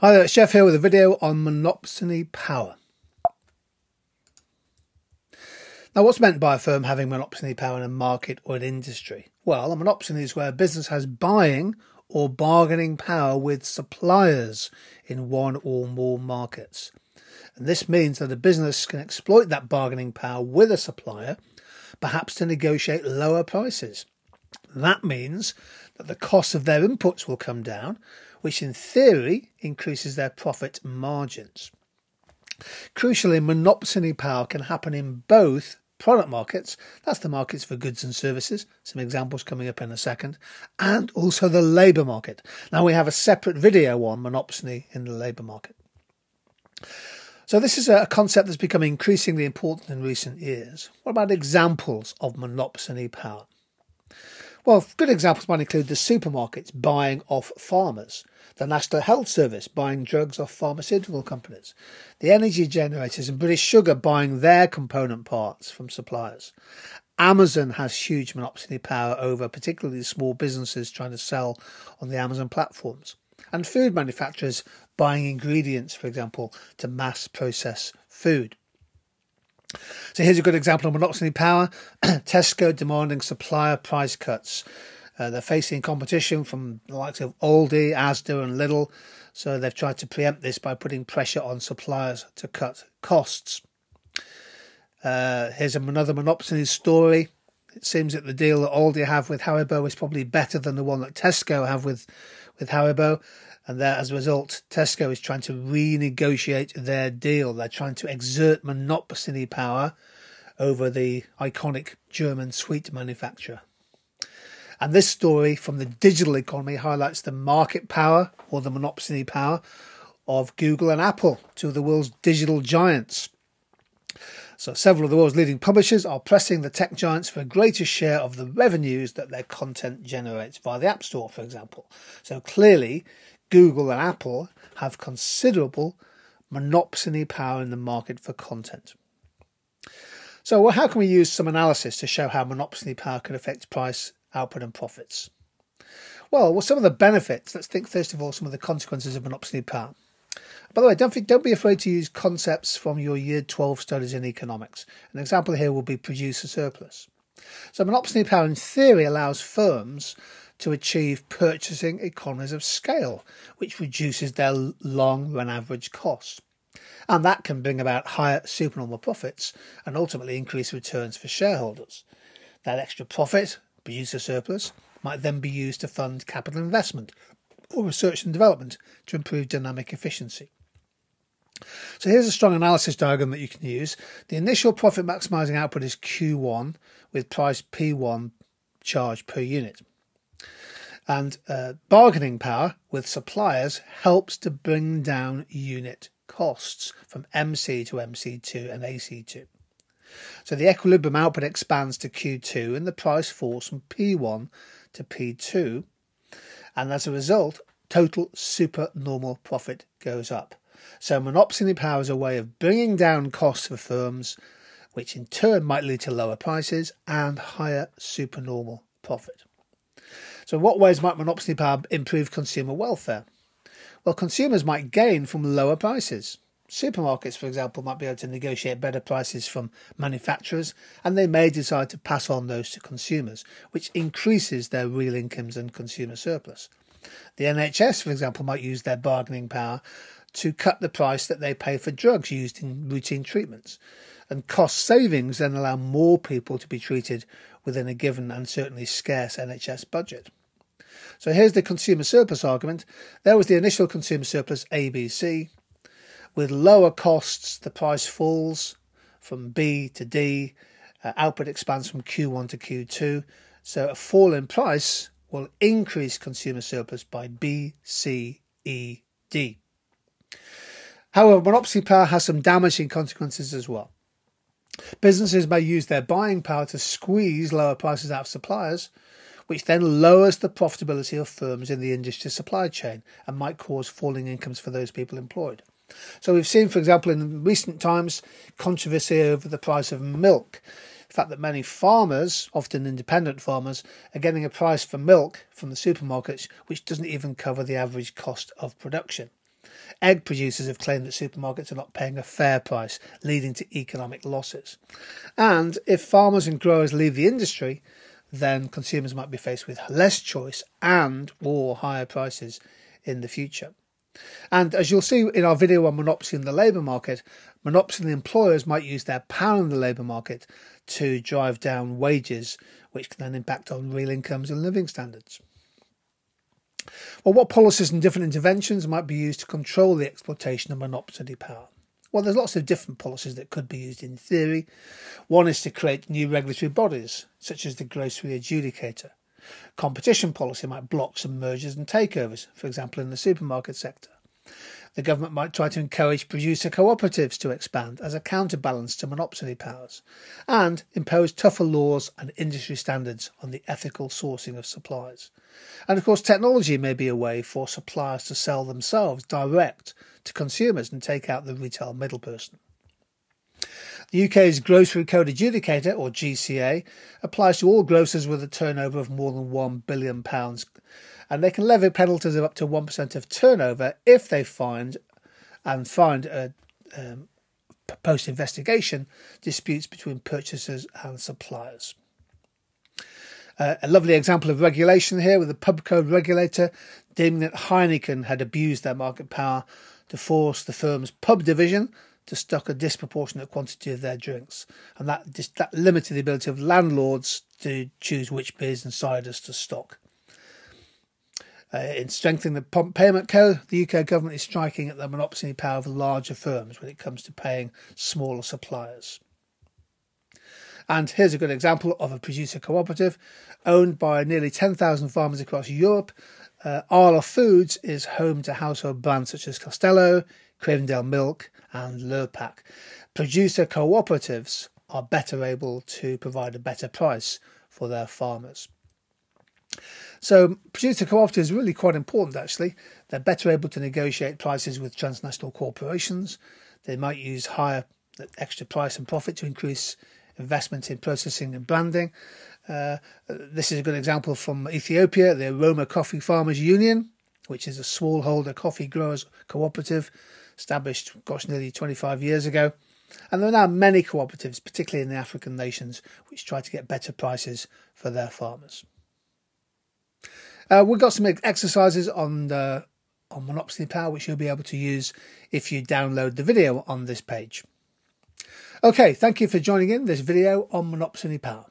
Hi there, Geoff here with a video on monopsony power. Now, what's meant by a firm having monopsony power in a market or an industry? Well, a monopsony is where a business has buying or bargaining power with suppliers in one or more markets. And this means that a business can exploit that bargaining power with a supplier, perhaps to negotiate lower prices. That means that the cost of their inputs will come down, which in theory increases their profit margins. Crucially, monopsony power can happen in both product markets, that's the markets for goods and services, some examples coming up in a second, and also the labour market. Now we have a separate video on monopsony in the labour market. So this is a concept that's become increasingly important in recent years. What about examples of monopsony power? Well, good examples might include the supermarkets buying off farmers, the National Health Service buying drugs off pharmaceutical companies, the energy generators and British Sugar buying their component parts from suppliers. Amazon has huge monopsony power over particularly small businesses trying to sell on the Amazon platforms, and food manufacturers buying ingredients, for example, to mass process food. So here's a good example of monopsony power. Tesco demanding supplier price cuts. Uh, they're facing competition from the likes of Aldi, Asda, and Lidl. So they've tried to preempt this by putting pressure on suppliers to cut costs. Uh, here's another monopsony story. It seems that the deal that Aldi have with Haribo is probably better than the one that Tesco have with, with Haribo and that as a result, Tesco is trying to renegotiate their deal. They're trying to exert monopsony power over the iconic German sweet manufacturer. And this story from the digital economy highlights the market power or the monopsony power of Google and Apple, two of the world's digital giants. So, several of the world's leading publishers are pressing the tech giants for a greater share of the revenues that their content generates via the App Store, for example. So, clearly, Google and Apple have considerable monopsony power in the market for content. So, well, how can we use some analysis to show how monopsony power can affect price, output, and profits? Well, well, some of the benefits. Let's think first of all some of the consequences of monopsony power. By the way, don't, don't be afraid to use concepts from your Year 12 studies in economics. An example here will be producer surplus. So, monopsony power in theory allows firms to achieve purchasing economies of scale, which reduces their long run average cost. And that can bring about higher supernormal profits and ultimately increase returns for shareholders. That extra profit, producer surplus, might then be used to fund capital investment or research and development to improve dynamic efficiency. So here's a strong analysis diagram that you can use. The initial profit maximizing output is Q1 with price P1 charge per unit. And uh, bargaining power with suppliers helps to bring down unit costs from MC to MC2 and AC2. So the equilibrium output expands to Q2 and the price falls from P1 to P2. And as a result, total supernormal profit goes up. So monopsony power is a way of bringing down costs for firms, which in turn might lead to lower prices and higher supernormal profit. So, what ways might monopsony power improve consumer welfare? Well, consumers might gain from lower prices. Supermarkets, for example, might be able to negotiate better prices from manufacturers, and they may decide to pass on those to consumers, which increases their real incomes and consumer surplus. The NHS, for example, might use their bargaining power to cut the price that they pay for drugs used in routine treatments. And cost savings then allow more people to be treated within a given and certainly scarce NHS budget. So here's the consumer surplus argument. There was the initial consumer surplus ABC. With lower costs, the price falls from B to D. Uh, output expands from Q1 to Q2. So a fall in price will increase consumer surplus by B, C, E, D. However, monopsony power has some damaging consequences as well. Businesses may use their buying power to squeeze lower prices out of suppliers, which then lowers the profitability of firms in the industry supply chain and might cause falling incomes for those people employed. So we've seen, for example, in recent times, controversy over the price of milk. The fact that many farmers, often independent farmers, are getting a price for milk from the supermarkets which doesn't even cover the average cost of production. Egg producers have claimed that supermarkets are not paying a fair price, leading to economic losses. And if farmers and growers leave the industry, then consumers might be faced with less choice and or higher prices in the future. And as you'll see in our video on monopsony in the labour market, monopsony employers might use their power in the labour market to drive down wages, which can then impact on real incomes and living standards. Well, what policies and different interventions might be used to control the exploitation of monopsony power? Well, there's lots of different policies that could be used in theory. One is to create new regulatory bodies, such as the grocery adjudicator. Competition policy might block some mergers and takeovers, for example, in the supermarket sector. The government might try to encourage producer cooperatives to expand as a counterbalance to monopsony powers, and impose tougher laws and industry standards on the ethical sourcing of supplies. And of course, technology may be a way for suppliers to sell themselves direct to consumers and take out the retail middle person. The UK's Grocery Code Adjudicator, or GCA, applies to all grocers with a turnover of more than £1 billion, and they can levy penalties of up to 1% of turnover if they find and find a um, post investigation disputes between purchasers and suppliers. Uh, a lovely example of regulation here with the pub code regulator deeming that Heineken had abused their market power to force the firm's pub division to stock a disproportionate quantity of their drinks, and that that limited the ability of landlords to choose which beers and ciders to stock. Uh, in strengthening the Prompt payment code, the UK government is striking at the monopsony power of larger firms when it comes to paying smaller suppliers. And here's a good example of a producer cooperative owned by nearly 10,000 farmers across Europe. Uh, Arla Foods is home to household brands such as Castello, Cravendale Milk, and Lurpak. Producer cooperatives are better able to provide a better price for their farmers. So, producer cooperatives are really quite important actually. They're better able to negotiate prices with transnational corporations. They might use higher extra price and profit to increase investment in processing and branding. Uh, this is a good example from Ethiopia, the Oromia Coffee Farmers Union, which is a smallholder coffee growers cooperative established, gosh, nearly 25 years ago. And there are now many cooperatives, particularly in the African nations, which try to get better prices for their farmers. Uh, we've got some exercises on the, on monopsony power, which you'll be able to use if you download the video on this page. Okay, thank you for joining in this video on monopsony power.